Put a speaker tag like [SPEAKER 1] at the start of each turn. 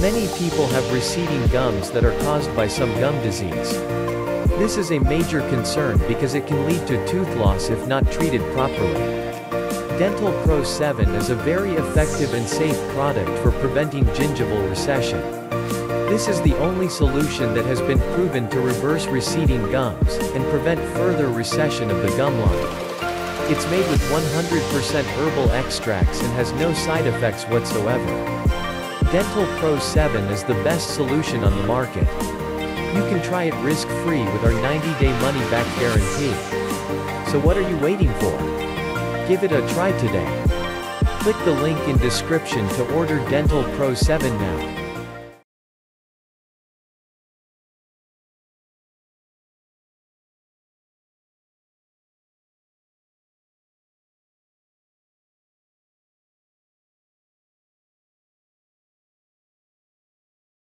[SPEAKER 1] Many people have receding gums that are caused by some gum disease. This is a major concern because it can lead to tooth loss if not treated properly. Dental Pro 7 is a very effective and safe product for preventing gingival recession. This is the only solution that has been proven to reverse receding gums, and prevent further recession of the gum line. It's made with 100% herbal extracts and has no side effects whatsoever. Dental Pro 7 is the best solution on the market. You can try it risk-free with our 90-day money-back guarantee. So what are you waiting for? Give it a try today. Click the link in description to order Dental Pro 7 now.